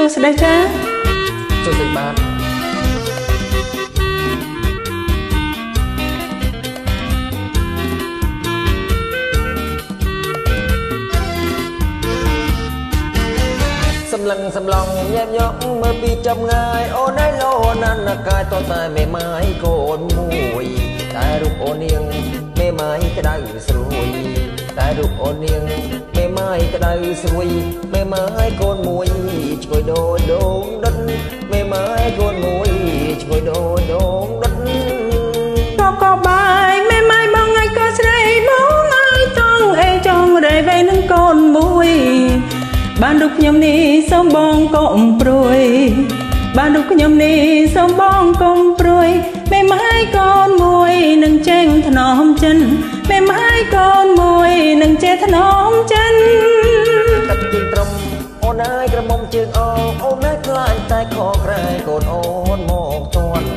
ទោះស្ដីចាជួយទៅបាទសម្លឹងសម្ឡងញែមញក់មើលពីចំងាយអូនឯលោណានកាយតតែមេម៉ាយកូនមួយតែរូបអូននាងមេម៉ាយក្តៅស្រួយតែរូបអូននាងមេម៉ា យក្តៅស្រួយមេម៉ាយកូនមួយឆ្កួយដូនដូងដិតមេម៉ាយកូនមួយឆ្កួយដូនដូងដិតក៏ក៏បាយមេម៉ាយបងឯងក៏ស្រីបងឯងចង់អេចង់រៃវៃនឹងកូនមួយបានរូបខ្ញុំនេះសូមបងកុំព្រួយបានរូបខ្ញុំនេះសូមបងកុំព្រួយមេម៉ាយកូនមួយនឹងចេញថ្នមចិនមេម៉ាយកូនមួយនឹងចេះថ្នមចិន កាត់ជើងត្រឹមអូនហើយក្រមុំជើងអងអូនហើយខ្លាចតែខក្រែកូនអូនមកជន់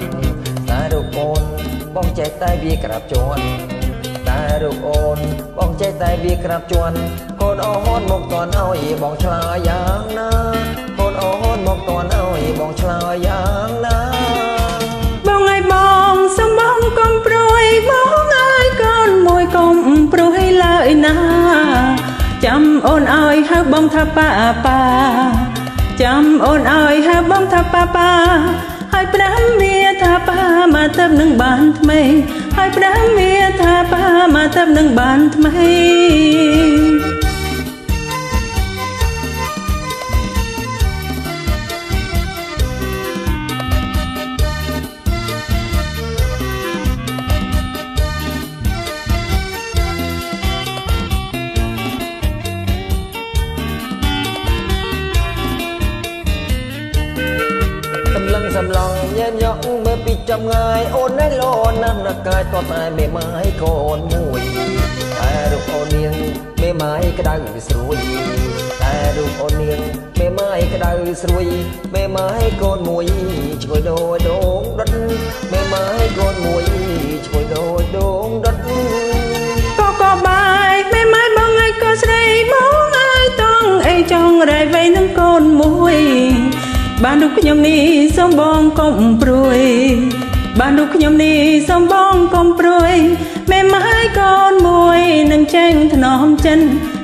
តែរូបអូនបងចេះតែវាក្រាបជន់តែរូបអូនបងចេះតែវាក្រាបជន់កូនអូនមកតន់ឲ្យបងឆ្លើយយ៉ាងណាកូនអូនមកតន់ឲ្យបងឆ្លើយយ៉ាងណាបងឲ្យបងសុំបងកុំព្រួយបងឲ្យកូនមួយកុំព្រួយឡើយណា ចាំអូនឲ្យហៅបងថាប៉ាប៉ាចាំអូនឲ្យហៅបងថាប៉ាប៉ាហើយប្រាំវាថាប៉ាមកទៅនឹងបានថ្មីហើយប្រាំវាថាប៉ាមកទៅនឹងបានថ្មី សម្លងញែមញក់មើលពីចំងាយអូនឯលោណាស់ណាកាយតតែមេម៉ាយកូនមួយតែរូបអូននាងមេម៉ាយក្តៅស្រួយតែរូបអូននាងមេម៉ាយក្តៅស្រួយមេម៉ាយកូនមួយឆ្កួយដូចដងដិតមេម៉ាយកូនមួយឆ្កួយដូចដងដិតក៏ក៏បាយមេម៉ាយបងឯងក៏ស្រីបងឯងតង់អីចង់រៃវៃនឹងកូនមួយ បានរូបខ្ញុំនេះសូមបងកុំព្រួយ បានរូបខ្ញុំនេះសូមបងកុំព្រួយមេម៉ាយកូនមួយនឹងចេញថ្នមចិន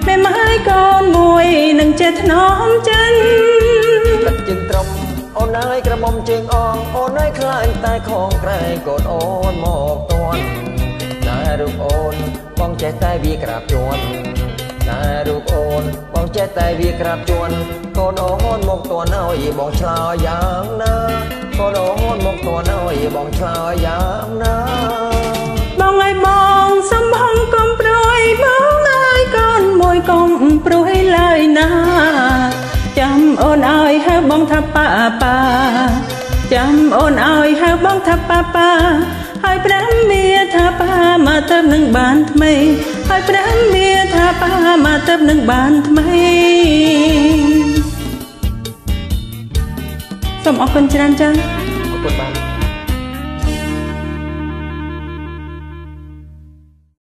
មេម៉ាយកូនមួយនឹងចេះថ្នមចិនកាត់ជើងត្រឹមអូនហើយក្រមុំជើងអងអូនហើយខ្លាញ់តែខងក្រែងកូនអូនមកតន់តែរូបអូនបងចេះតែវាក្រាបជន់ តែរូបអូនបងចេះតែវាក្រាបជន់កូនអូនមកតួនឲ្យបងឆ្លើយយ៉ាងណាកូនអូនមកតួនឲ្យបងឆ្លើយយ៉ាងណាបងឲ្យបងសំបងកុំព្រួយបងឲ្យកូនមួយកុំព្រួយឡើយណា ចាំអូនឲ្យហៅបងថាប៉ាប៉ាចាំអូនឲ្យហៅបងថាប៉ាប៉ាហើយប្រាំមាថាប៉ាមកទៅនឹងបានថ្មីហើយប្រាំមាថា ប៉ាមកទៅនឹងបានថ្មីសូមអរគុណច្រើនចា៎អរគុណបាទ